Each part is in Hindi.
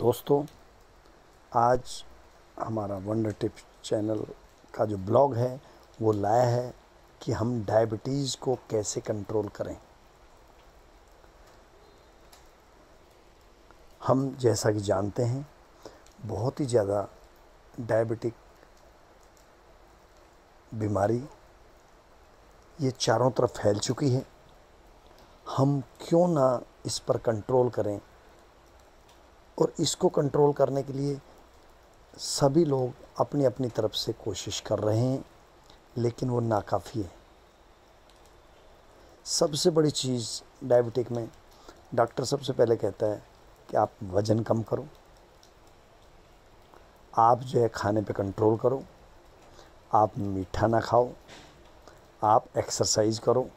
दोस्तों, आज हमारा वंडर टिप चैनल का जो ब्लॉग है, वो लाया है कि हम डायबिटीज़ को कैसे कंट्रोल करें। हम जैसा कि जानते हैं, बहुत ही ज़्यादा डायबिटिक बीमारी ये चारों तरफ़ फैल चुकी है। हम क्यों ना इस पर कंट्रोल करें? और इसको कंट्रोल करने के लिए सभी लोग अपनी अपनी तरफ़ से कोशिश कर रहे हैं, लेकिन वो नाकाफ़ी है। सबसे बड़ी चीज़ डायबिटिक में डॉक्टर सबसे पहले कहता है कि आप वज़न कम करो। आप जो है खाने पे कंट्रोल करो। आप मीठा ना खाओ। आप एक्सरसाइज करो।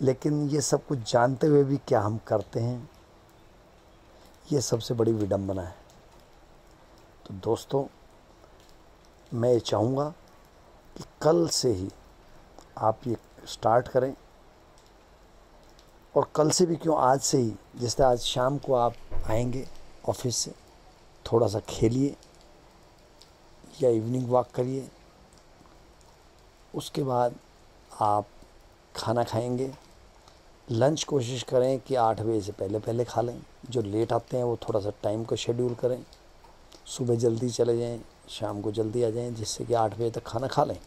लेकिन ये सब कुछ जानते हुए भी क्या हम करते हैं? ये सबसे बड़ी विडंबना है। तो दोस्तों, मैं ये चाहूँगा कि कल से ही आप ये स्टार्ट करें। और कल से भी क्यों आज से ही जैसे आज शाम को आप आएँगे ऑफ़िस से, थोड़ा सा खेलिए या इवनिंग वॉक करिए। उसके बाद आप खाना खाएँगे। लंच कोशिश करें कि आठ बजे से पहले पहले खा लें। जो लेट आते हैं, वो थोड़ा सा टाइम का शेड्यूल करें। सुबह जल्दी चले जाएँ, शाम को जल्दी आ जाएँ, जिससे कि आठ बजे तक खाना खा लें।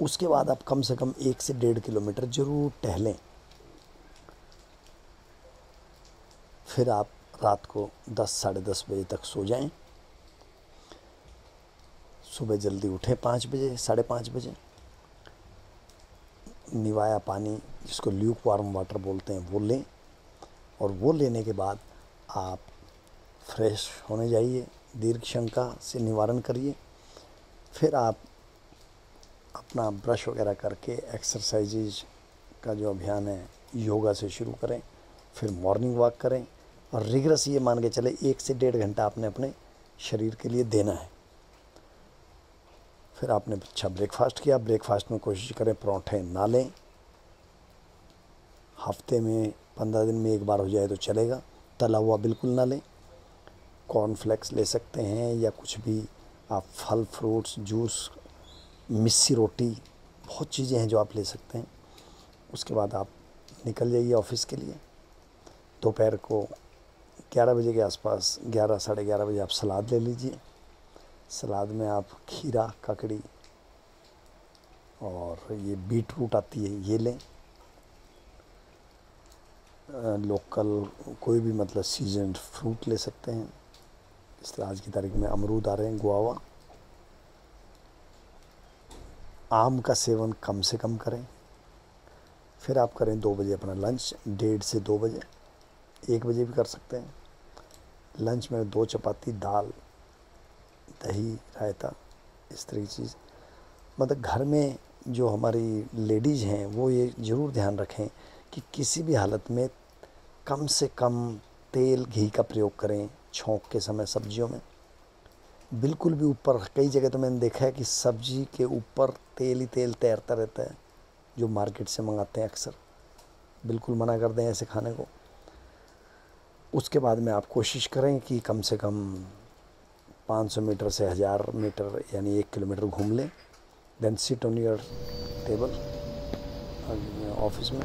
उसके बाद आप कम से कम एक से डेढ़ किलोमीटर ज़रूर टहलें। फिर आप रात को दस, साढ़े दस बजे तक सो जाएँ। सुबह जल्दी उठें पाँच बजे, साढ़े पाँच बजे। निवाया पानी, जिसको ल्यूक वार्म वाटर बोलते हैं, वो लें। और वो लेने के बाद आप फ्रेश होने जाइए, दीर्घ शंका से निवारण करिए। फिर आप अपना ब्रश वगैरह करके एक्सरसाइजेज का जो अभियान है योगा से शुरू करें। फिर मॉर्निंग वॉक करें। और रिगरस ये मान के चले, एक से डेढ़ घंटा आपने अपने शरीर के लिए देना है। फिर आपने अच्छा ब्रेकफास्ट किया। ब्रेकफास्ट में कोशिश करें परौंठे ना लें। हफ़्ते में पंद्रह दिन में एक बार हो जाए तो चलेगा। तला हुआ बिल्कुल ना लें। कॉर्नफ्लेक्स ले सकते हैं या कुछ भी। आप फल फ्रूट्स जूस मिस्सी रोटी, बहुत चीज़ें हैं जो आप ले सकते हैं। उसके बाद आप निकल जाइए ऑफ़िस के लिए। दोपहर को ग्यारह बजे के आसपास, ग्यारह, साढ़े ग्यारह बजे आप सलाद ले लीजिए। सलाद में आप खीरा, ककड़ी और ये बीट रूट आती है, ये लें। लोकल कोई भी मतलब सीज़न फ्रूट ले सकते हैं। इस तरह आज की तारीख में अमरूद आ रहे हैं, गुआवा। आम का सेवन कम से कम करें। फिर आप करें दो बजे अपना लंच डेढ़ से दो बजे। एक बजे भी कर सकते हैं। लंच में दो चपाती, दाल। दही रायता इस तरह की चीज़। मतलब घर में जो हमारी लेडीज़ हैं, वो ये ज़रूर ध्यान रखें कि किसी भी हालत में कम से कम तेल, घी का प्रयोग करें छोंक के समय सब्जियों में। बिल्कुल भी ऊपर, कई जगह तो मैंने देखा है कि सब्ज़ी के ऊपर तेल ही तेल तैरता रहता है, जो मार्केट से मंगाते हैं अक्सर। बिल्कुल मना कर दें ऐसे खाने को। उसके बाद में आप कोशिश करें कि कम से कम 500 मीटर से हज़ार मीटर यानी एक किलोमीटर घूम लें then sit on your table office में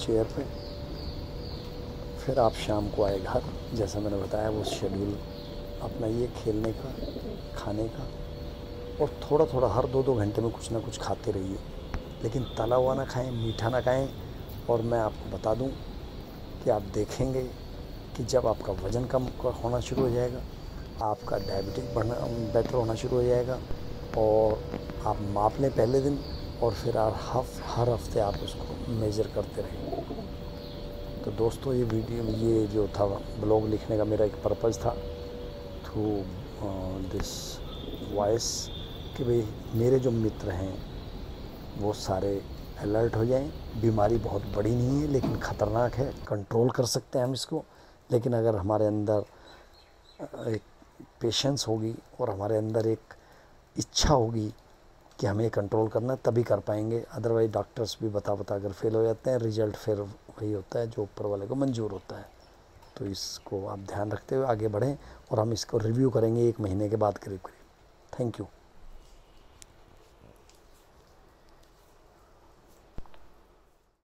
चेयर पे। फिर आप शाम को आए घर, जैसा मैंने बताया, वो शेड्यूल अपना ये खेलने का, खाने का, और थोड़ा थोड़ा हर दो दो घंटे में कुछ ना कुछ खाते रहिए। लेकिन तला हुआ ना खाएँ, मीठा ना खाएँ, और मैं आपको बता दूँ कि आप देखेंगे कि जब आपका वज़न कम होना शुरू हो जाएगा आपका डायबिटिक बढ़ना बेटर होना शुरू हो जाएगा और आप माप लें पहले दिन और फिर आप हफ, हर हफ़्ते आप उसको मेज़र करते रहें। तो दोस्तों, ये वीडियो ये जो था ब्लॉग लिखने का मेरा एक पर्पज़ था थ्रू दिस वॉइस कि भाई मेरे जो मित्र हैं, वो सारे अलर्ट हो जाएँ। बीमारी बहुत बड़ी नहीं है, लेकिन ख़तरनाक है। कंट्रोल कर सकते हैं हम इसको। लेकिन अगर हमारे अंदर एक पेशेंस होगी और हमारे अंदर एक इच्छा होगी कि हमें कंट्रोल करना है, तभी कर पाएँगे। अदरवाइज़ डॉक्टर्स भी बता बता कर फेल हो जाते हैं रिज़ल्ट फिर वही होता है जो ऊपर वाले को मंजूर होता है। तो इसको आप ध्यान रखते हुए आगे बढ़ें और हम इसको रिव्यू करेंगे एक महीने के बाद करीब करीब थैंक यू